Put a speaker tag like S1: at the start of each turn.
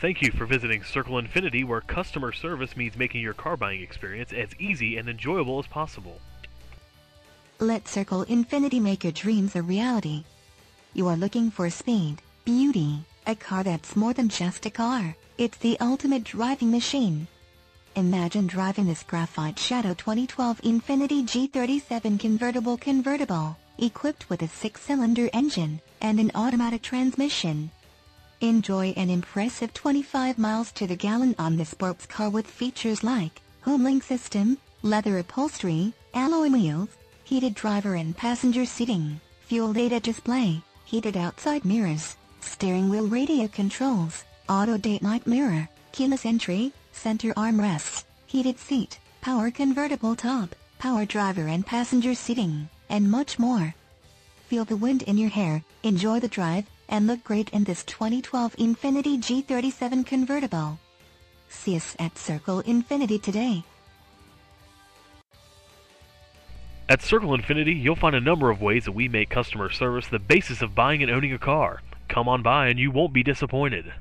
S1: Thank you for visiting Circle Infiniti, where customer service means making your car buying experience as easy and enjoyable as possible.
S2: Let Circle Infiniti make your dreams a reality. You are looking for speed, beauty, a car that's more than just a car. It's the ultimate driving machine. Imagine driving this Graphite Shadow 2012 Infiniti G37 convertible convertible, equipped with a six-cylinder engine and an automatic transmission. Enjoy an impressive 25 miles to the gallon on this sports car with features like HomeLink system, leather upholstery, alloy wheels, heated driver and passenger seating, fuel data display, heated outside mirrors, steering wheel radio controls, auto date night mirror, keyless entry, center armrests, heated seat, power convertible top, power driver and passenger seating, and much more. Feel the wind in your hair, enjoy the drive, and look great in this 2012 Infiniti G37 convertible. See us at Circle Infiniti today.
S1: At Circle Infiniti, you'll find a number of ways that we make customer service the basis of buying and owning a car. Come on by and you won't be disappointed.